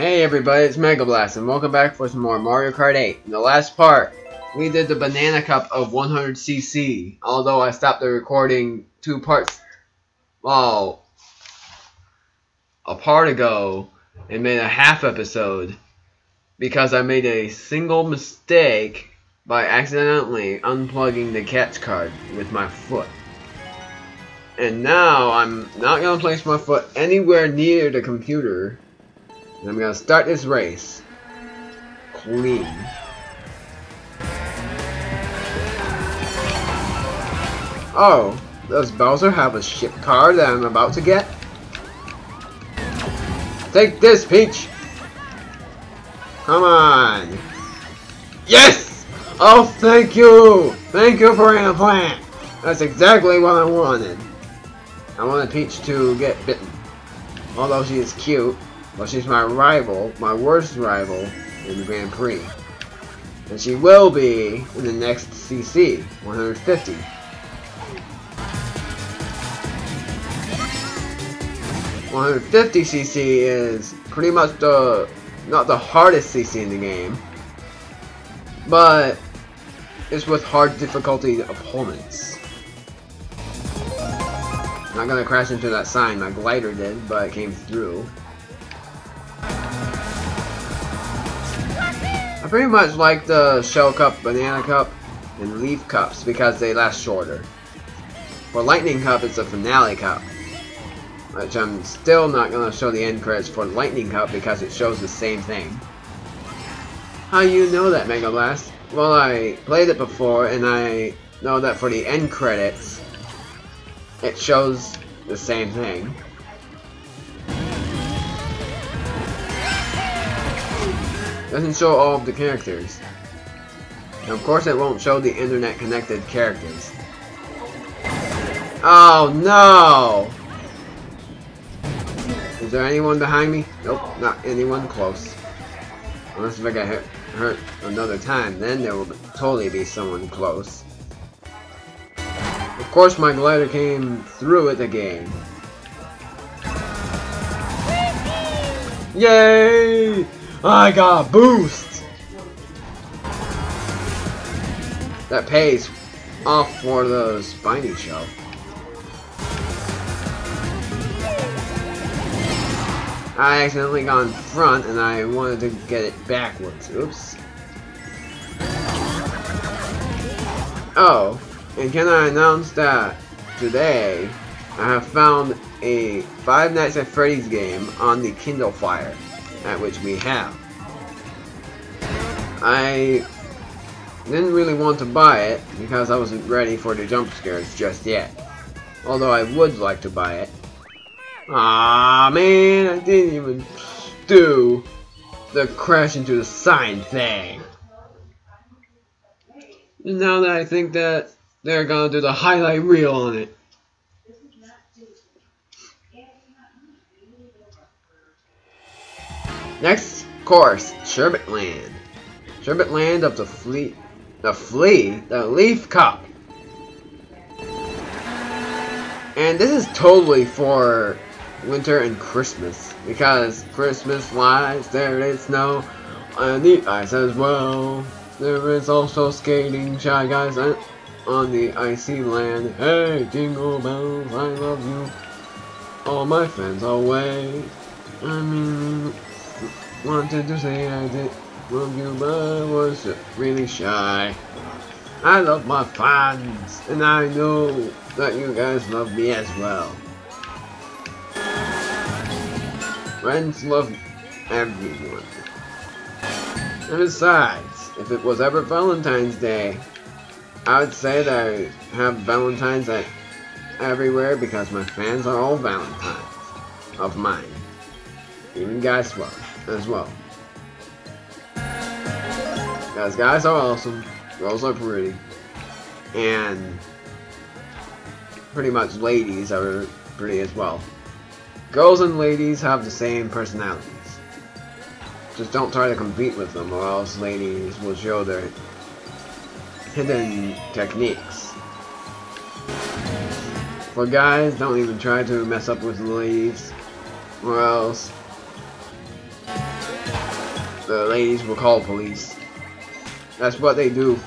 Hey everybody, it's Mega Blast, and welcome back for some more Mario Kart 8. In the last part, we did the Banana Cup of 100cc, although I stopped the recording two parts, well, a part ago, and made a half episode, because I made a single mistake by accidentally unplugging the catch card with my foot. And now I'm not going to place my foot anywhere near the computer. And I'm to start this race. Clean. Oh, does Bowser have a ship card that I'm about to get? Take this, Peach! Come on! Yes! Oh, thank you! Thank you Piranha Plant! That's exactly what I wanted. I wanted Peach to get bitten. Although she is cute, but she's my rival, my worst rival in the Grand Prix. And she will be in the next CC, 150. One hundred fifty CC is pretty much the not the hardest CC in the game, but it's with hard difficulty opponents. I'm not gonna crash into that sign, my glider did, but it came through. Pretty much like the Shell Cup, Banana Cup, and Leaf Cups because they last shorter. For Lightning Cup, it's a Finale Cup. Which I'm still not going to show the end credits for Lightning Cup because it shows the same thing. How you know that, Mega Blast? Well, I played it before, and I know that for the end credits, it shows the same thing. Doesn't show all of the characters. And of course it won't show the internet connected characters. Oh no! Is there anyone behind me? Nope, not anyone close. Unless if I get hurt, hurt another time, then there will totally be someone close. Of course my glider came through it again. Yay! I got boost! That pays off for the spiny shell. I accidentally got in front and I wanted to get it backwards. Oops. Oh, and can I announce that today I have found a Five Nights at Freddy's game on the Kindle Fire, at which we have. I didn't really want to buy it because I wasn't ready for the jump scares just yet. Although I would like to buy it. Ah man, I didn't even do the crash into the sign thing. Now that I think that they're gonna do the highlight reel on it. Next course, Sherbet Land. Sherbet Land of the Fleet, the Flea, the Leaf Cup. And this is totally for winter and Christmas because Christmas lights, there is snow, and the ice as well. There is also skating, shy guys on the icy land. Hey, jingle bells, I love you. All my friends away. I mean, wanted to say I did love you, but I was really shy. I love my fans, and I know that you guys love me as well. Friends love everyone. And besides, if it was ever Valentine's Day, I would say that I have Valentines at everywhere because my fans are all Valentines of mine. Even guys well, as well. Because guys are awesome, girls are pretty, and pretty much ladies are pretty as well. Girls and ladies have the same personalities. Just don't try to compete with them or else ladies will show their hidden techniques. For guys, don't even try to mess up with the ladies or else the ladies will call police. That's what they do.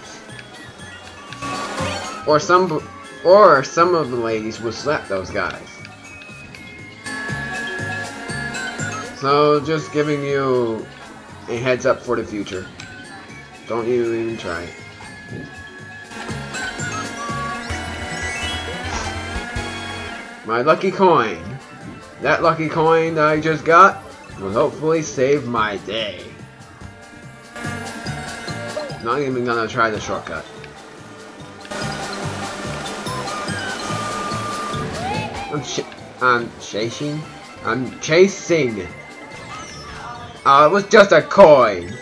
Or some, or some of the ladies will slap those guys. So, just giving you a heads up for the future. Don't you even try. My lucky coin. That lucky coin I just got will hopefully save my day. Not even gonna try the shortcut. I'm ch I'm chasing. I'm chasing. Uh, it was just a coin.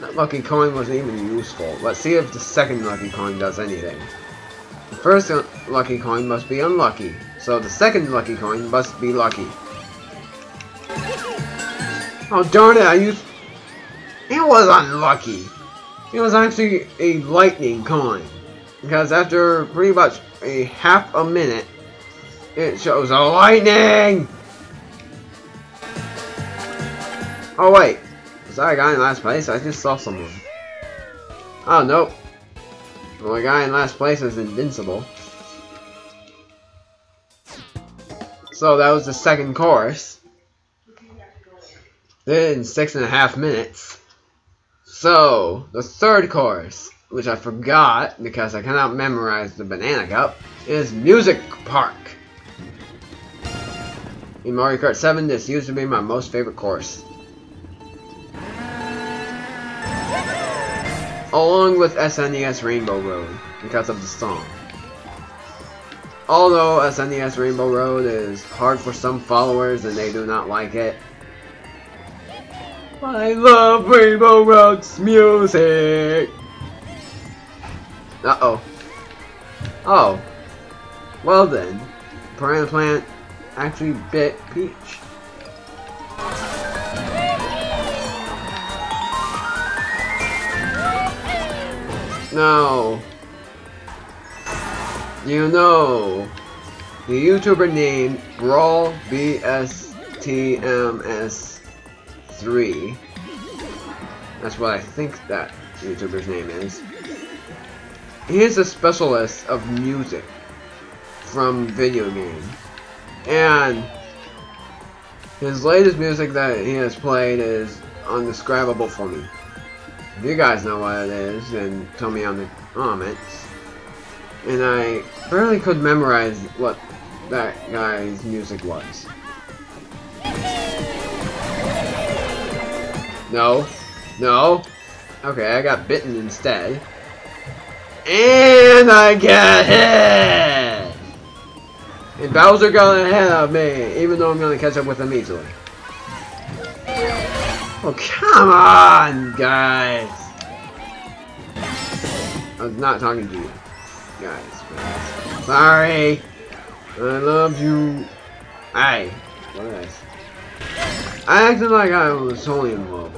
That lucky coin wasn't even useful. Let's see if the second lucky coin does anything. The first lucky coin must be unlucky, so the second lucky coin must be lucky. Oh darn it, I used... It was unlucky. It was actually a lightning coin. Because after pretty much a half a minute, it shows a lightning! Oh wait, was that a guy in last place? I just saw someone. Oh nope. Well, the guy in last place is invincible. So that was the second course. Then six and a half minutes. So, the third course, which I forgot because I cannot memorize the banana cup, is Music Park. In Mario Kart 7, this used to be my most favorite course. Along with SNES Rainbow Road, because of the song. Although SNES Rainbow Road is hard for some followers and they do not like it, I love Rainbow Road's music! Uh-oh. Oh. Well then, Piranha Plant actually bit Peach. No. You know, the YouTuber named Brawl BSTMS 3. That's what I think that YouTuber's name is. He is a specialist of music from video games. And his latest music that he has played is undescribable for me. If you guys know what it is, then tell me on the comments. And I barely could memorize what that guy's music was. No. No. Okay, I got bitten instead. And I get hit! And Bowser got ahead of me, even though I'm gonna catch up with him easily. Oh, come on, guys! I was not talking to you, guys. Sorry! I love you. Hey, what is this? I acted like I was totally in love.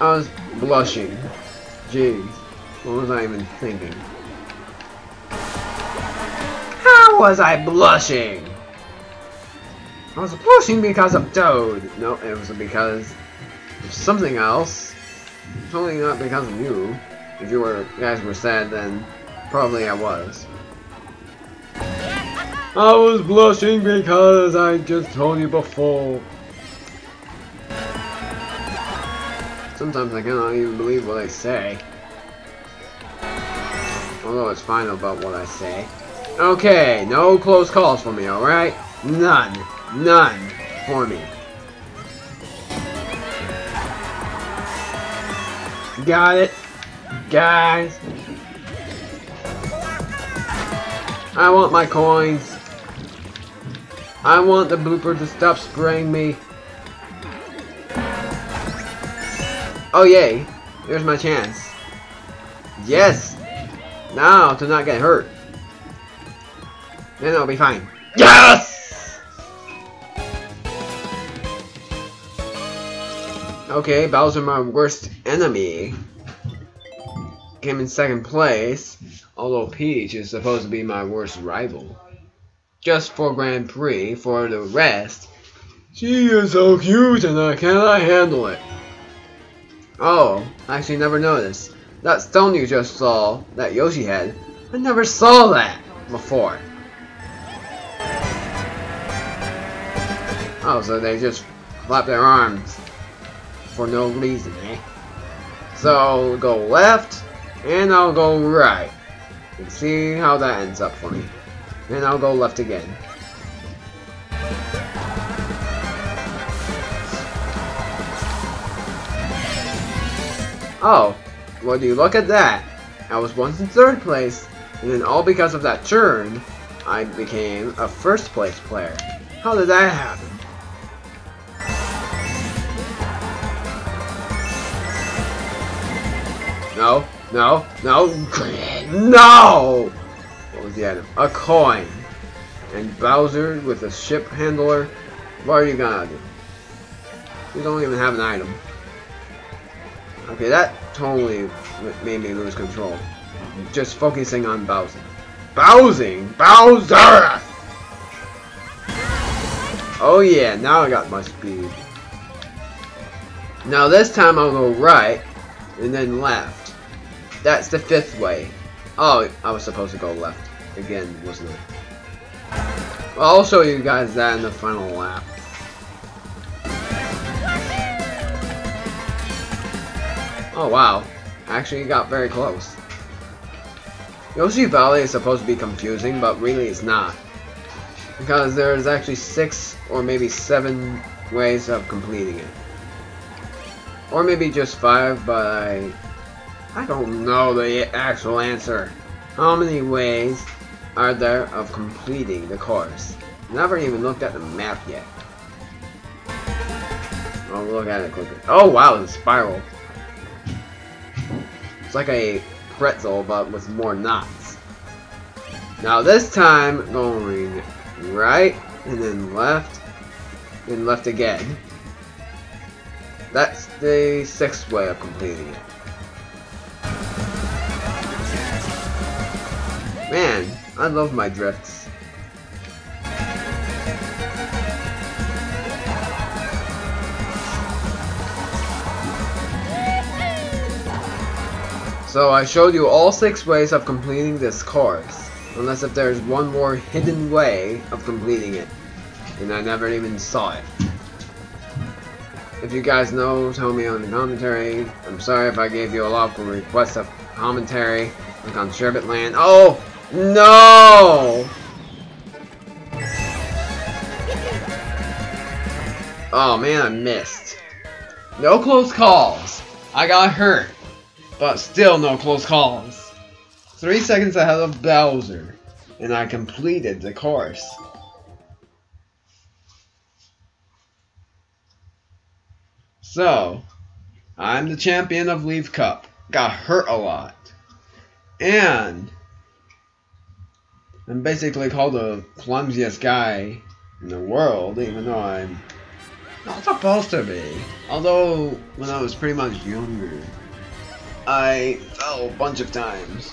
I was blushing. Jeez. What was I even thinking? How was I blushing? I was blushing because of Toad. No, it was because of something else. Totally not because of you. If you were guys were sad, then probably I was. I was blushing because I just told you before. Sometimes I cannot even believe what I say. Although it's fine about what I say. Okay, no close calls for me, alright? None. None for me. Got it? Guys? I want my coins. I want the blooper to stop spraying me. Oh yay! There's my chance. Yes! Now to not get hurt. Then I'll be fine. Yes! Okay, Bowser my worst enemy. Came in second place, although Peach is supposed to be my worst rival. Just for Grand Prix. For the rest, she is so cute and I cannot handle it. Oh, I actually never noticed. That stone you just saw, that Yoshi had, I never saw that before. Oh, so they just flap their arms for no reason, eh? So I'll go left, and I'll go right. And see how that ends up for me. And I'll go left again. Oh, well do you look at that. I was once in third place, and then all because of that turn, I became a first place player. How did that happen? No, no, no, no! Was the item? A coin. And Bowser with a ship handler. What are you gonna do? You don't even have an item. Okay, that totally made me lose control. Just focusing on Bowser. Bowsing! Bowser! Oh yeah, now I got my speed. Now this time I'll go right, and then left. That's the fifth way. Oh, I was supposed to go left again, wasn't I? Well, I'll show you guys that in the final lap. Oh wow, actually got very close. Yoshi Valley is supposed to be confusing, but really it's not. Because there's actually six or maybe seven ways of completing it. Or maybe just five, but I I don't know the actual answer. How many ways are there of completing the course? Never even looked at the map yet. I'll look at it quickly. Oh wow, the spiral. It's like a pretzel, but with more knots. Now this time, going right, and then left, and left again. That's the sixth way of completing it. Man, I love my drifts. So I showed you all six ways of completing this course. Unless if there's one more hidden way of completing it. And I never even saw it. If you guys know, tell me on the commentary. I'm sorry if I gave you a lot of requests of commentary. Like on Sherbet Land. Oh! No! Oh man, I missed. No close calls. I got hurt. But still no close calls. Three seconds ahead of Bowser. And I completed the course. So, I'm the champion of Leaf Cup. Got hurt a lot. And I'm basically called the clumsiest guy in the world, even though I'm not supposed to be. Although, when I was pretty much younger, I fell a bunch of times.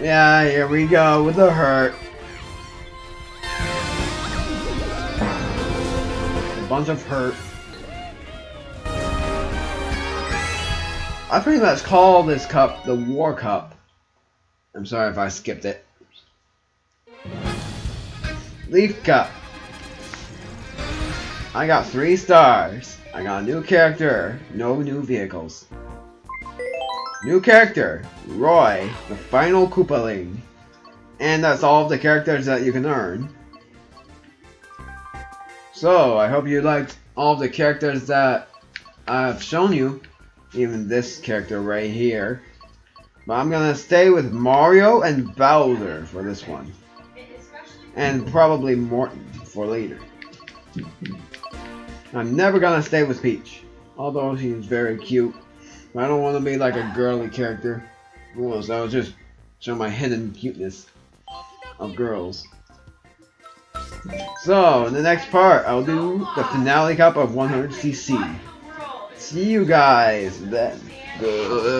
Yeah, here we go with the hurt. A bunch of hurt. I pretty much call this cup the War Cup I'm sorry if I skipped it. Leaf Cup. I got three stars. I got a new character, no new vehicles. New character, Roy, the final Koopaling. And that's all of the characters that you can earn. So, I hope you liked all of the characters that I've shown you. Even this character right here. But I'm gonna stay with Mario and Bowser for this one. And probably Morton for later. I'm never gonna stay with Peach. Although she's very cute. But I don't want to be like a girly character. So I'll just show my hidden cuteness of girls. So, in the next part, I'll do the finale cup of 100cc. See you guys then. Good.